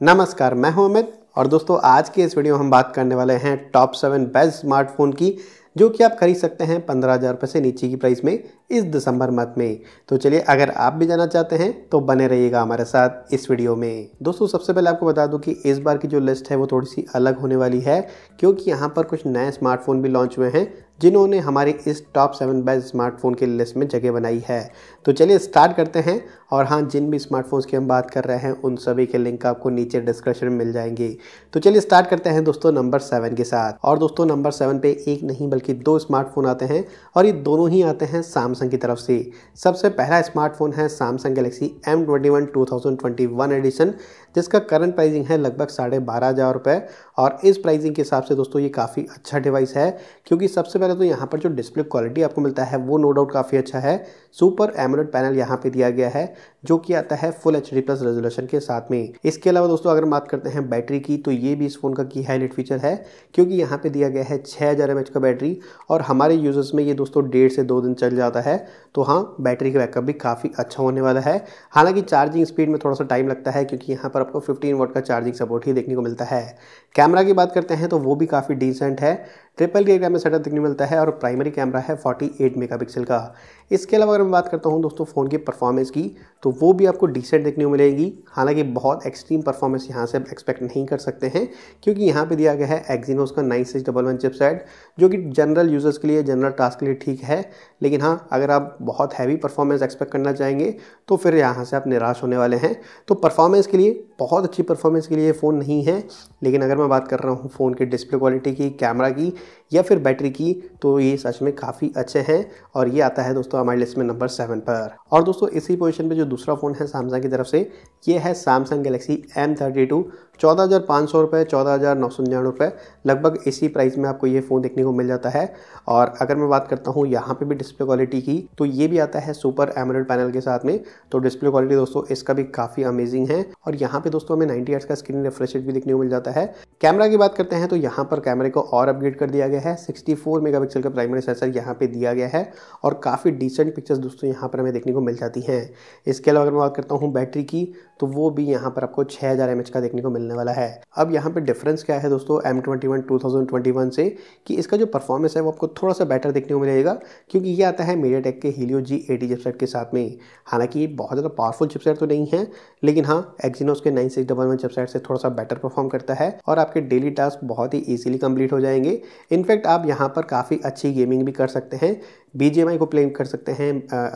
नमस्कार, मैं हूँ अमित। और दोस्तों, आज के इस वीडियो में हम बात करने वाले हैं टॉप सेवन बेस्ट स्मार्टफ़ोन की, जो कि आप खरीद सकते हैं पंद्रह हज़ार रुपये से नीचे की प्राइस में। इस दिसंबर मंथ में। तो चलिए, अगर आप भी जाना चाहते हैं तो बने रहिएगा हमारे साथ इस वीडियो में। दोस्तों, सबसे पहले आपको बता दूँ कि इस बार की जो लिस्ट है, वो थोड़ी सी अलग होने वाली है, क्योंकि यहाँ पर कुछ नए स्मार्टफ़ोन भी लॉन्च हुए हैं, जिन्होंने हमारे इस टॉप सेवन बेस्ट स्मार्टफ़ोन की लिस्ट में जगह बनाई है। तो चलिए, स्टार्ट करते हैं, और हाँ जिन भी स्मार्टफोन्स की हम बात कर रहे हैं, उन सभी के लिंक आपको नीचे डिस्क्रिप्शन में मिल जाएँगे। तो चलिए, स्टार्ट करते हैं दोस्तों नंबर सेवन के साथ। और दोस्तों, नंबर सेवन पे एक नहीं, बल्कि दो स्मार्टफ़ोन आते हैं, और ये दोनों ही आते हैं सैमसंग की तरफ़ से। सबसे पहला स्मार्टफ़ोन है Samsung Galaxy M twenty one two thousand twenty one edition जिसका करंट प्राइसिंग है लगभग साढ़े बारह हज़ार रुपये और इस प्राइसिंग के हिसाब से दोस्तों ये काफ़ी अच्छा डिवाइस है, क्योंकि सबसे पहले तो यहाँ पर जो डिस्प्ले क्वालिटी आपको मिलता है, वो नो डाउट काफ़ी अच्छा है। सुपर एमोलेड पैनल यहाँ पे दिया गया है, जो कि आता है फुल एचडी प्लस रेजोल्यूशन के साथ में। इसके अलावा दोस्तों अगर बात करते हैं बैटरी की तो ये भी इस फ़ोन का की हाईलाइट फीचर है, क्योंकि यहाँ पे दिया गया है छः हज़ार का बैटरी और हमारे यूज़र्स में ये दोस्तों डेढ़ से दो दिन चल जाता है तो हाँ बैटरी का बैकअप भी काफ़ी अच्छा होने वाला है। हालाँकि चार्जिंग स्पीड में थोड़ा सा टाइम लगता है, क्योंकि यहाँ पर आपको फिफ्टीन वोट का चार्जिंग सपोर्ट ही देखने को मिलता है। कैमरा की बात करते हैं तो वो भी काफ़ी डिसेंट है। ट्रिपल के कैमरा सेटअप देखने मिलता है और प्राइमरी कैमरा है 48 मेगापिक्सल का। इसके अलावा अगर मैं बात करता हूँ दोस्तों फ़ोन की परफॉर्मेंस की तो वो भी आपको डिसेंट देखने को मिलेगी। हालाँकि बहुत एक्सट्रीम परफॉर्मेंस यहाँ से आप एक्सपेक्ट नहीं कर सकते हैं, क्योंकि यहाँ पे दिया गया है एक्जीनोस का nine six double one chipset जो कि जनरल यूज़र्स के लिए जनरल टास्क के लिए ठीक है। लेकिन हाँ अगर आप बहुत हैवी परफॉर्मेंस एक्सपेक्ट करना चाहेंगे तो फिर यहाँ से आप निराश होने वाले हैं। तो परफॉर्मेंस के लिए, बहुत अच्छी परफॉर्मेंस के लिए फ़ोन नहीं है। लेकिन अगर मैं बात कर रहा हूँ फ़ोन की डिस्प्ले क्वालिटी की कैमरा की, या फिर बैटरी की तो ये सच में काफ़ी अच्छे हैं। और ये आता है दोस्तों हमारी लिस्ट में नंबर सेवन पर। और दोस्तों, इसी पोजीशन पे जो दूसरा फ़ोन है सैमसंग की तरफ़ से, ये है Samsung Galaxy M thirty two चौदह हज़ार पाँच सौ रुपये चौदह हज़ार नौ सौ निन्यानवे रुपये लगभग इसी प्राइस में आपको ये फ़ोन देखने को मिल जाता है। और अगर मैं बात करता हूँ यहाँ पे भी डिस्प्ले क्वालिटी की तो ये भी आता है सुपर एमोलेड पैनल के साथ में। तो डिस्प्ले क्वालिटी दोस्तों, इसका भी काफ़ी अमेजिंग है। और यहाँ पे दोस्तों, हमें नाइनटी एट्स का स्क्रीन रिफ्रेश भी देखने को मिल जाता है। कैमरा की बात करते हैं तो यहाँ पर कैमरे को और अपग्रेड कर दिया गया है। सिक्सटी फोर का प्राइमरी सेंसर यहाँ पे दिया गया है। और काफ़ी डिसेंट पिक्चर्स दोस्तों, यहाँ पर हमें देखने को मिल जाती हैं। इसके अलावा अगर मैं बात करता हूँ बैटरी की तो वो भी यहाँ पर आपको छः हज़ार का देखने को मिलने वाला है। अब यहाँ पे डिफरेंस क्या है दोस्तों M twenty one two thousand twenty one से कि इसका जो परफॉर्मेंस है वो आपको थोड़ा सा बेटर देखने को मिलेगा, क्योंकि ये आता है मीडिया टेक के हीलियो जी एटी चिपसेट के साथ में। हालाँकि ये बहुत ज़्यादा पावरफुल चिपसेट तो नहीं है, लेकिन हाँ एक्जीनोस के nine six double one chipset से थोड़ा सा बेटर परफॉर्म करता है और आपके डेली टास्क बहुत ही ईजिली कंप्लीट हो जाएँगे। इनफैक्ट आप यहाँ पर काफ़ी अच्छी गेमिंग भी कर सकते हैं BGMI को प्ले कर सकते हैं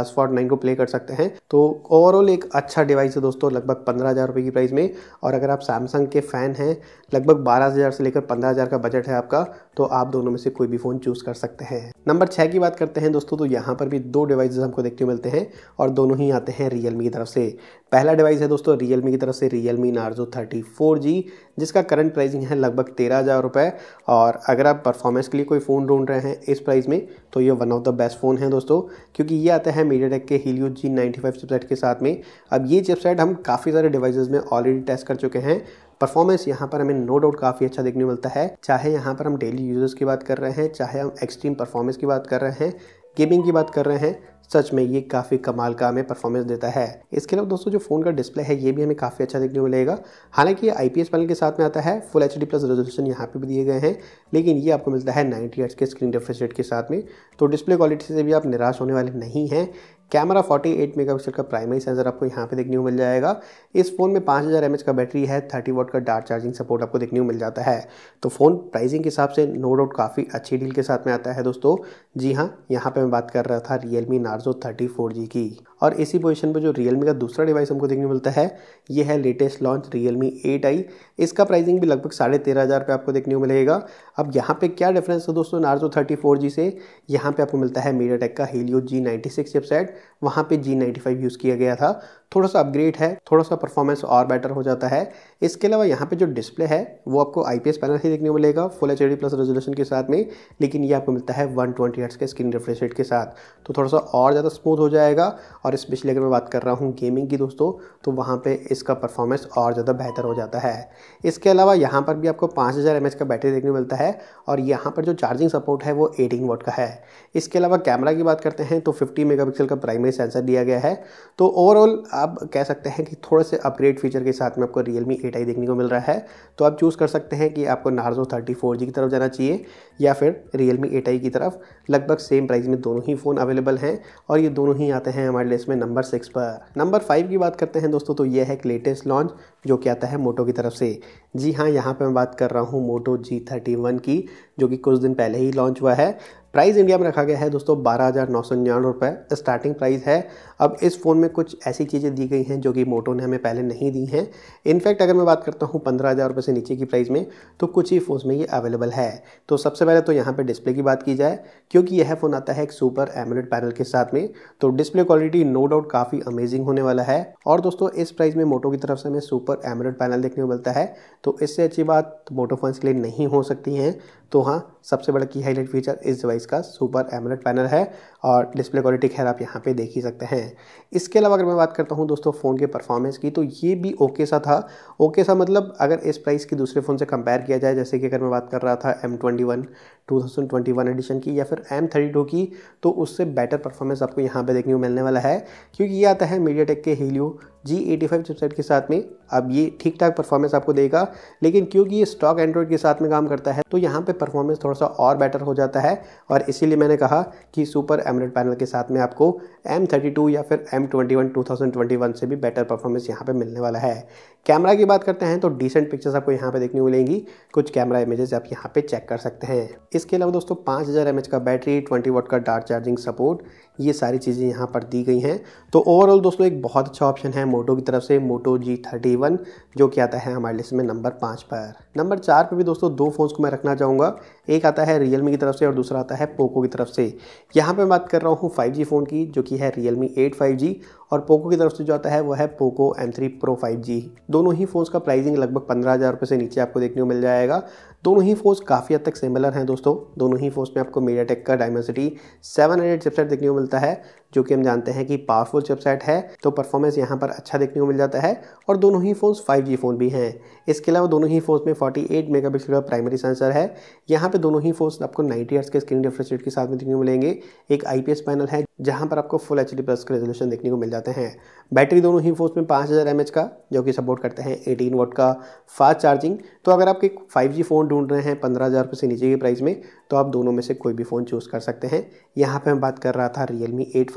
एसफॉर्ट नाइन को प्ले कर सकते हैं। तो ओवरऑल एक अच्छा डिवाइस है दोस्तों, लगभग पंद्रह हज़ार रुपये की प्राइस में। और अगर आप सैमसंग के फ़ैन हैं, लगभग बारह हज़ार से लेकर पंद्रह हज़ार का बजट है आपका तो आप दोनों में से कोई भी फ़ोन चूज़ कर सकते हैं। नंबर छः की बात करते हैं दोस्तों तो यहाँ पर भी दो डिवाइसेज हमको देखने को मिलते हैं और दोनों ही आते हैं रियलमी की तरफ़ से। पहला डिवाइस है दोस्तों रियलमी की तरफ़ से Realme Narzo thirty four G जिसका करंट प्राइसिंग है लगभग तेरह हज़ार रुपये और अगर आप परफॉर्मेंस के लिए कोई फ़ोन ढूंढ रहे हैं इस प्राइस में तो ये one of the best phone है दोस्तों, क्योंकि ये आता है मीडिया टेक के Helio G ninety five chipset के साथ में। अब ये चिपसेट हम काफ़ी सारे डिवाइसेस में ऑलरेडी टेस्ट कर चुके हैं। परफॉर्मेंस यहाँ पर हमें नो डाउट काफ़ी अच्छा देखने मिलता है। चाहे यहाँ पर हम डेली यूज़र्स की बात कर रहे हैं, चाहे हम एक्सट्रीम परफॉर्मेंस की बात कर रहे हैं गेमिंग की बात कर रहे हैं सच में ये काफ़ी कमाल का हमें परफॉर्मेंस देता है। इसके अलावा दोस्तों, जो फ़ोन का डिस्प्ले है, ये भी हमें काफ़ी अच्छा देखने को मिलेगा। हालाँकि ये आईपीएस पैनल के साथ में आता है फुल एचडी प्लस रेजोल्यूशन यहाँ पे भी दिए गए हैं, लेकिन ये आपको मिलता है नाइन्टी एट्स के स्क्रीन रिफ्रेश के साथ में। तो डिस्प्ले क्वालिटी से भी आप निराश होने वाले नहीं हैं। कैमरा 48 मेगापिक्सल का प्राइमरी सेंसर आपको यहाँ पे देखने को मिल जाएगा। इस फ़ोन में 5000 हज़ार का बैटरी है 30 वोट का डार्ट चार्जिंग सपोर्ट आपको देखने को मिल जाता है। तो फ़ोन प्राइसिंग के हिसाब से नो डाउट काफ़ी अच्छी डील के साथ में आता है दोस्तों। जी हाँ यहाँ पे मैं बात कर रहा था रियल मी नार्जो थर्टी की। और इसी पोजीशन पर जो रियलमी का दूसरा डिवाइस हमको देखने को मिलता है, ये है latest launch Realme eight i इसका प्राइसिंग भी लगभग साढ़े तेरह हज़ार पे आपको देखने को मिलेगा। अब यहाँ पे क्या डिफरेंस है दोस्तों नार्जो थर्टी फोर जी से? यहाँ पे आपको मिलता है मीडिया टेक का Helio G ninety six chipset वहाँ पे जी नाइन्टी फाइव यूज़ किया गया था। थोड़ा सा अपग्रेड है, थोड़ा सा परफॉर्मेंस और बेटर हो जाता है। इसके अलावा यहाँ पे जो डिस्प्ले है, वो आपको आई पी एस पैनल ही देखने को मिलेगा फुल एच प्लस रेजोल्यूशन के साथ में। लेकिन ये आपको मिलता है वन ट्वेंटी के स्क्रीन रिफ्रेश के साथ। तो थोड़ा सा और ज़्यादा स्मूथ हो जाएगा और स्पेशली अगर मैं बात कर रहा हूँ गेमिंग की दोस्तों तो वहाँ पे इसका परफॉर्मेंस और ज़्यादा बेहतर हो जाता है। इसके अलावा यहाँ पर भी आपको पाँच हज़ार का बैटरी देखने को मिलता है और यहाँ पर जो चार्जिंग सपोर्ट है वो एटीन वोट का है। इसके अलावा कैमरा की बात करते हैं तो फिफ्टी मेगा का प्राइमरी सेंसर दिया गया है। तो ओवरऑल आप कह सकते हैं कि थोड़े से अपग्रेड फीचर के साथ में आपको रियल मी एट देखने को मिल रहा है। तो आप चूज़ कर सकते हैं कि आपको नार्जो थर्टी फोर जी की तरफ़ जाना चाहिए या फिर रियल मी एट की तरफ़। लगभग सेम प्राइस में दोनों ही फ़ोन अवेलेबल हैं और ये दोनों ही आते हैं हमारे लिस्ट में नंबर सिक्स पर। नंबर फाइव की बात करते हैं दोस्तों तो ये है लेटेस्ट लॉन्च जो कि आता है मोटो की तरफ़ से। जी हाँ यहाँ पे मैं बात कर रहा हूँ मोटो जी थर्टी वन की, जो कि कुछ दिन पहले ही लॉन्च हुआ है। प्राइस इंडिया में रखा गया है दोस्तों बारह हज़ार नौ सौ निन्यानवे रुपये स्टार्टिंग प्राइस है। अब इस फ़ोन में कुछ ऐसी चीज़ें दी गई हैं जो कि मोटो ने हमें पहले नहीं दी हैं। इनफैक्ट अगर मैं बात करता हूँ पंद्रह हज़ार रुपये से नीचे की प्राइस में तो कुछ ही फ़ोन्स में ये अवेलेबल है। तो सबसे पहले तो यहाँ पर डिस्प्ले की बात की जाए, क्योंकि यह फ़ोन आता है एक सुपर एमुलेट पैनल के साथ में तो डिस्प्ले क्वालिटी नो डाउट काफ़ी अमेजिंग होने वाला है। और दोस्तों, इस प्राइस में मोटो की तरफ़ से हमें सुपर एमुलेट पैनल देखने को मिलता है। तो इससे अच्छी बात मोटो फोन्स के लिए नहीं हो सकती हैं। तो हाँ सबसे बड़ा की हाईलाइट फीचर इस डिवाइस का सुपर एमुलेट पैनल है और डिस्प्ले क्वालिटी खैर आप यहाँ पे देख ही सकते हैं। इसके अलावा अगर मैं बात करता हूँ दोस्तों फ़ोन के परफॉर्मेंस की तो ये भी ओके सा था। ओके सा मतलब अगर इस प्राइस की दूसरे फ़ोन से कंपेयर किया जाए, जैसे कि अगर मैं बात कर रहा था एम ट्वेंटी वन 2021 एडिशन की या फिर एम थर्टी टू की तो उससे बेटर परफॉर्मेंस आपको यहाँ पर देखने को मिलने वाला है। क्योंकि ये आता है मीडिया टेक के Helio G eighty five chipset के साथ में अब ये ठीक ठाक परफॉर्मेंस आपको देगा। लेकिन क्योंकि ये स्टॉक एंड्रॉइड के साथ में काम करता है तो यहाँ पे परफॉर्मेंस थोड़ा सा और बेटर हो जाता है। और इसीलिए मैंने कहा कि सुपर एमरेड पैनल के साथ में आपको एम थर्टी टू या फिर M twenty one two thousand twenty one से भी बेटर परफॉर्मेंस यहाँ पर मिलने वाला है। कैमरा की बात करते हैं तो डिसेंट पिक्चर्स आपको यहाँ पर देखने को मिलेंगी। कुछ कैमरा इमेजेस आप यहाँ पर चेक कर सकते हैं। इसके अलावा दोस्तों, पाँच हज़ार एम एच का बैटरी ट्वेंटी वोट का डार्क चार्जिंग सपोर्ट ये सारी चीज़ें यहाँ पर दी गई हैं। तो ओवरऑल दोस्तों, एक बहुत अच्छा ऑप्शन है मोटो की तरफ़ से मोटो जी थर्टी वन, जो कि आता है हमारे लिस्ट में नंबर पाँच पर। नंबर चार पर भी दोस्तों दो फ़ोन्स को मैं रखना चाहूँगा। एक आता है रियल की तरफ़ से और दूसरा आता है पोको की तरफ़ से। यहाँ पर बात कर रहा हूँ फाइव फ़ोन की, जो कि है रियल मी एट फाइव और पोको की तरफ़ से जो आता है वो है Poco M three Pro five G दोनों ही फ़ोन्स का प्राइसिंग लगभग पंद्रह हज़ार रुपये से नीचे आपको देखने को मिल जाएगा। दोनों ही फोन्स काफ़ी हद तक सिमिलर हैं दोस्तों। दोनों ही फोन्स में आपको मीडिया टेक का डायमेंसिटी सेवन हंड्रेड चिपसेट देखने को मिलता है, जो कि हम जानते हैं कि पावरफुल चिपसेट है तो परफॉर्मेंस यहाँ पर अच्छा देखने को मिल जाता है और दोनों ही फ़ोन्स 5G फ़ोन भी हैं। इसके अलावा दोनों ही फोन्स में 48 मेगापिक्सल का प्राइमरी सेंसर है। यहाँ पे दोनों ही फोन्स आपको 90 हर्ट्ज के स्क्रीन रिफ्रेश रेट के साथ में देखने को मिलेंगे। एक आईपीएस पैनल है, जहाँ पर आपको फुल एचडी प्लस का रेजोल्यूशन देखने को मिल जाते हैं। बैटरी दोनों ही फोन्स में पाँच हज़ार का, जो कि सपोर्ट करते हैं एटीन वोट का फास्ट चार्जिंग तो अगर आप एक फाइव फ़ोन ढूंढ रहे हैं पंद्रह हज़ार से नीचे के प्राइस में तो आप दोनों में से कोई भी फ़ोन चूज़ कर सकते हैं। यहाँ पर मैं बात कर रहा था रियल मी एट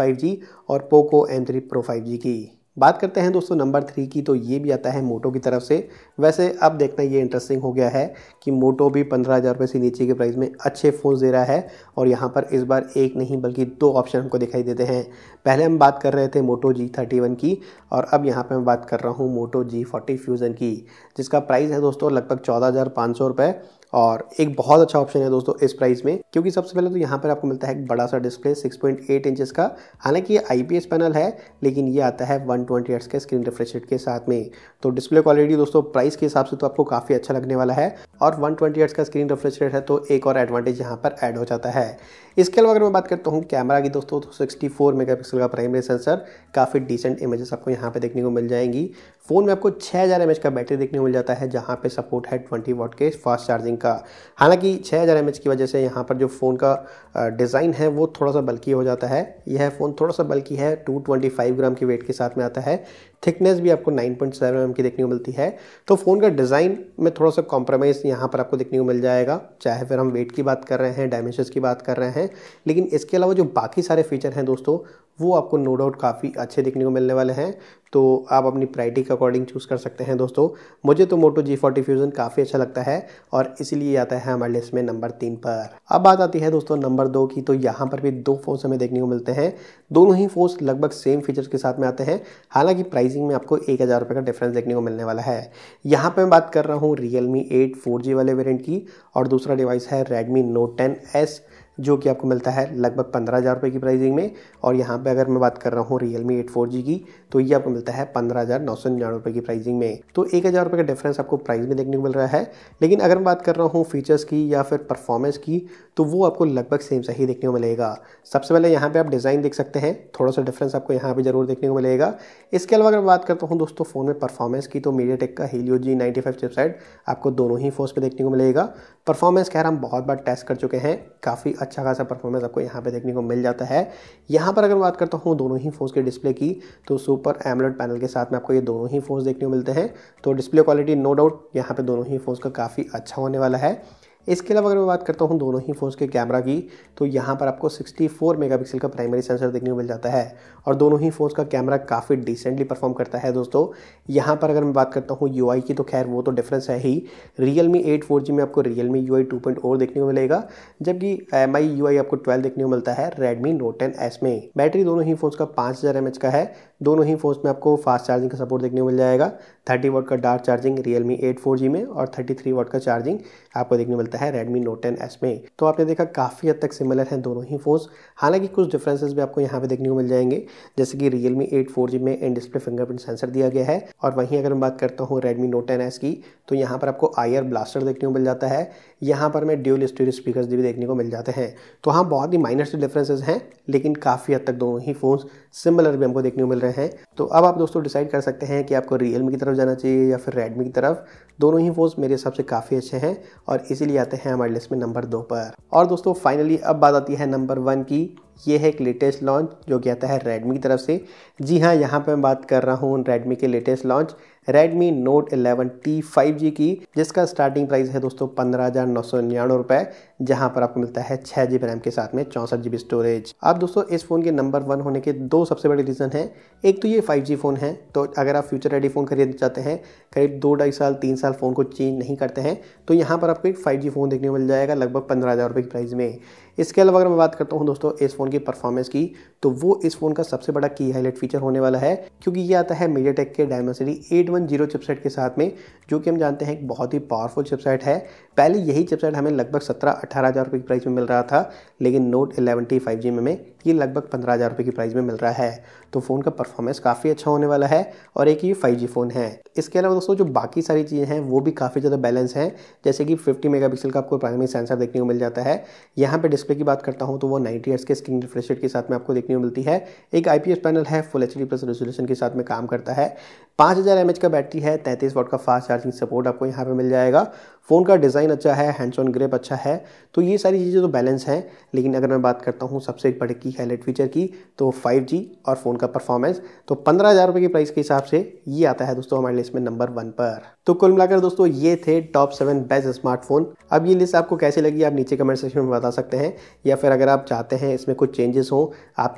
और Poco M three Pro five की। बात करते हैं दोस्तों नंबर थ्री की तो ये भी आता है मोटो की तरफ़ से। वैसे अब देखना ये इंटरेस्टिंग हो गया है कि मोटो भी पंद्रह हज़ार रुपये से नीचे के प्राइस में अच्छे फ़ोन दे रहा है और यहाँ पर इस बार एक नहीं, बल्कि दो ऑप्शन हमको दिखाई देते हैं। पहले हम बात कर रहे थे मोटो जी थर्टी वन की और अब यहाँ पर मैं बात कर रहा हूँ मोटो जी फोर्टी फ्यूज़न की, जिसका प्राइस है दोस्तों लगभग चौदह हज़ार पाँच सौ रुपये और एक बहुत अच्छा ऑप्शन है दोस्तों इस प्राइस में, क्योंकि सबसे पहले तो यहाँ पर आपको मिलता है एक बड़ा सा डिस्प्ले 6.8 इंचेस का। हालाँकि ये आईपीएस पैनल है, लेकिन ये आता है 120 ट्वेंटी के स्क्रीन रिफ्रेश के साथ में। तो डिस्प्ले क्वालिटी दोस्तों प्राइस के हिसाब से तो आपको काफ़ी अच्छा लगने वाला है, और वन ट्वेंटी का स्क्रीन रिफ्रेश रेट है तो एक और एडवांटेज यहाँ पर ऐड हो जाता है। इसके अलावा अगर मैं बात करता हूँ कैमरा की दोस्तों तो 64 मेगापिक्सल का प्राइमरी सेंसर काफ़ी डिसेंट इमेजेस आपको यहाँ पे देखने को मिल जाएँगी। फ़ोन में आपको 6000 हज़ार का बैटरी देखने को मिल जाता है, जहाँ पे सपोर्ट है 20 वॉट के फास्ट चार्जिंग का। हालाँकि 6000 हज़ार की वजह से यहाँ पर जो फ़ोन का डिज़ाइन है, वो थोड़ा सा बल्कि हो जाता है। यह फ़ोन थोड़ा सा बल्कि है टू ग्राम की वेट के साथ में आता है। थिकनेस भी आपको 9.7 पॉइंट mm की देखने को मिलती है। तो फ़ोन का डिज़ाइन में थोड़ा सा कॉम्प्रोमाइज़ यहाँ पर आपको देखने को मिल जाएगा। चाहे फिर हम वेट की बात कर रहे हैं डायमेंशन की बात कर रहे हैं। लेकिन इसके अलावा जो बाकी सारे फीचर हैं दोस्तों वो आपको नो डाउट काफ़ी अच्छे देखने को मिलने वाले हैं। तो आप अपनी प्राइटी के अकॉर्डिंग चूज़ कर सकते हैं दोस्तों। मुझे तो मोटो जी फोर्टी फ्यूज़न काफ़ी अच्छा लगता है और इसीलिए आता है हमारे लिस्ट में नंबर तीन पर। अब बात आती है दोस्तों नंबर दो की तो यहाँ पर भी दो फ़ोन्स हमें देखने को मिलते हैं। दोनों ही फ़ोन्स लगभग सेम फीचर्स के साथ में आते हैं। हालाँकि प्राइसिंग में आपको एक हज़ार रुपये का डिफरेंस देखने को मिलने वाला है। यहाँ पर मैं बात कर रहा हूँ Realme eight four G वाले वेरियंट की और दूसरा डिवाइस है रेडमी नोट टेन एस जो कि आपको मिलता है लगभग पंद्रह हज़ार रुपये की प्राइसिंग में। और यहाँ पे अगर मैं बात कर रहा हूँ Realme eight four G की तो ये आपको मिलता है पंद्रह हज़ार नौ सौ निन्यानवे रुपये की प्राइसिंग में। तो एक हज़ार रुपये का डिफरेंस आपको प्राइस में देखने को मिल रहा है। लेकिन अगर मैं बात कर रहा हूँ फीचर्स की या फिर परफॉर्मेंस की तो वो आपको लगभग सेम सही देखने को मिलेगा। सबसे पहले यहाँ पे आप डिज़ाइन देख सकते हैं। थोड़ा सा डिफरेंस आपको यहाँ पे ज़रूर देखने को मिलेगा। इसके अलावा अगर बात करता हूँ दोस्तों फ़ोन में परफॉर्मेंस की तो मीडिया टेक का Helio G ninety five chipset आपको दोनों ही फोन्स पर देखने को मिलेगा। परफॉर्मेंस खैर, हम बहुत बार टेस्ट कर चुके हैं। काफ़ी अच्छा खासा परफॉर्मेंस आपको यहाँ पर देखने को मिल जाता है। यहाँ पर अगर बात करता हूँ दोनों ही फोन्स के डिस्प्ले की तो सुपर एमलेट पैनल के साथ में आपको ये दोनों ही फोन्स देखने को मिलते हैं। तो डिस्प्ले क्वालिटी नो डाउट यहाँ पर दोनों ही फोन्स का काफ़ी अच्छा होने वाला है। इसके अलावा अगर मैं बात करता हूँ दोनों ही फ़ोन्स के कैमरा की तो यहाँ पर आपको 64 मेगापिक्सल का प्राइमरी सेंसर देखने को मिल जाता है और दोनों ही फ़ोन्स का कैमरा काफ़ी डिसेंटली परफॉर्म करता है दोस्तों। यहाँ पर अगर मैं बात करता हूँ यू की तो खैर वो तो डिफरेंस है ही। रियल मी एट फोर में आपको रियल मी यू आई देखने को मिलेगा, जबकि एम आई यू आई आपको ट्वेल्व देखने को मिलता है रेडमी नोट टेन एस में। बैटरी दोनों ही फोन्स का पाँच हज़ार एम एच का है। दोनों ही फोन्स में आपको फास्ट चार्जिंग का सपोर्ट देखने को मिल जाएगा। थर्टी वोट का dart charging Realme eight four G में और थर्टी थ्री वोट का चार्जिंग आपको देखने मिलता है रेडमी नोट टेन एस में। तो आपने देखा काफ़ी हद तक सिमिलर हैं दोनों ही फोन्स हालाँकि कुछ डिफरेंसेस भी आपको यहाँ पे देखने को मिल जाएँगे, जैसे कि Realme eight four G में इन डिस्प्ले फिंगरप्रिंट सेंसर दिया गया है और वहीं अगर मैं बात करता हूँ रेडमी नोट टेन एस की तो यहाँ पर आपको IR ब्लास्टर देखने को मिल जाता है। यहाँ पर मैं ड्यूल स्टूडियो स्पीकर भी देखने को मिल जाते हैं। तो हाँ बहुत ही माइनर से डिफरेंसेज हैं, लेकिन काफ़ी हद तक दोनों ही फ़ोन्स सिमिलर भी हमको देखने को मिल रहे हैं। तो अब आप दोस्तों डिसाइड कर सकते हैं कि आपको रियलमी की तरफ़ जाना चाहिए या फिर रेडमी की तरफ़। दोनों ही फ़ोन्स मेरे हिसाब से काफ़ी अच्छे हैं और इसीलिए आते हैं हमारे लिस्ट में नंबर दो पर। और दोस्तों फाइनली अब बात आती है नंबर वन की। ये है एक लेटेस्ट लॉन्च जो कि आता है रेडमी की तरफ़ से। जी हाँ यहाँ पे मैं बात कर रहा हूँ रेडमी के latest launch Redmi Note 11 T 5G की, जिसका स्टार्टिंग प्राइस है दोस्तों पंद्रह हज़ार नौ सौ निन्यानवे रुपये जहाँ पर आपको मिलता है छः जी रैम के साथ में चौंसठ जी स्टोरेज अब दोस्तों, इस फ़ोन के नंबर वन होने के दो सबसे बड़े रीज़न हैं। एक तो ये 5G फ़ोन है तो अगर आप फ्यूचर रेडी फ़ोन खरीदना चाहते हैं, करीब दो ढाई साल, तीन साल फ़ोन को चेंज नहीं करते हैं तो यहाँ पर आपको एक फाइव जी फ़ोन देखने को मिल जाएगा लगभग पंद्रह हज़ार रुपये की प्राइस में। इसके अलावा अगर मैं बात करता हूँ दोस्तों इस फ़ोन की परफॉर्मेंस की तो वो इस फ़ोन का सबसे बड़ा की हाईलाइट फीचर होने वाला है, क्योंकि ये आता है मीडिया टेक के Dimensity eight one zero chipset के साथ में, जो कि हम जानते हैं एक बहुत ही पावरफुल चिपसेट है। पहले यही चिपसेट हमें लगभग सत्रह अठारह हज़ार रुपये की प्राइस में मिल रहा था, लेकिन Note eleven T five G में हमें ये लगभग पंद्रह हज़ार रुपये की प्राइस में मिल रहा है। तो फ़ोन का परफॉर्मेंस काफ़ी अच्छा होने वाला है, और एक ये फाइव जी फ़ोन है। इसके अलावा दोस्तों जो बाकी सारी चीज़ें हैं, वो भी काफ़ी ज़्यादा बैलेंस हैं, जैसे कि 50 मेगापिक्सल का आपको प्राइमरी सेंसर देखने को मिल जाता है। यहाँ पे डिस्प्ले की बात करता हूँ तो वो 90 हर्ट्ज के स्क्रीन रिफ्रेश के साथ में आपको को मिलती है। एक आईपीएस पैनल है फुल एचडी प्लस रेजोल्यूशन के साथ में काम करता है। पाँच हज़ार का बैटरी है, तैंतीस वोट का फास्ट चार्जिंग सपोर्ट आपको यहाँ पर मिल जाएगा। फ़ोन का डिज़ाइन अच्छा है हैंड्स ऑन ग्रेप अच्छा है तो ये सारी चीज़ें तो बैलेंस हैं, लेकिन अगर मैं बात करता हूँ सबसे बड़े की हाईलाइट फीचर की तो 5G और फ़ोन का परफॉर्मेंस तो पंद्रह हज़ार रुपये की प्राइस के हिसाब से ये आता है दोस्तों हमारे लिस्ट में नंबर वन पर। तो कुल मिलाकर दोस्तों ये थे टॉप सेवन बेस्ट स्मार्टफ़ोन अब ये लिस्ट आपको कैसी लगी आप नीचे कमेंट सेक्शन में बता सकते हैं, या फिर अगर आप चाहते हैं इसमें कुछ चेंजेस हों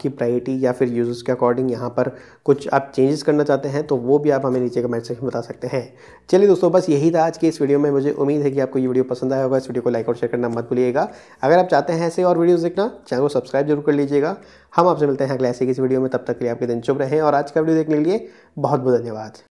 आपकी प्रायोरिटी या फिर यूज़र्स के अकॉर्डिंग यहाँ पर कुछ आप चेंजेस करना चाहते हैं तो वो भी आप हमें नीचे कमेंट सेक्शन में बता सकते हैं। चलिए दोस्तों, बस यही था आज की इस वीडियो में। मुझे उम्मीद है कि आपको ये वीडियो पसंद आया होगा। इस वीडियो को लाइक और शेयर करना मत भूलिएगा। अगर आप चाहते हैं ऐसे और वीडियोज़ देखना, चैनल को सब्सक्राइब ज़रूर कर लीजिएगा। हम आपसे मिलते हैं अगले ऐसे किसी वीडियो में। तब तक के लिए आपके दिन चुप रहे और आज का वीडियो देखने के लिए बहुत बहुत धन्यवाद।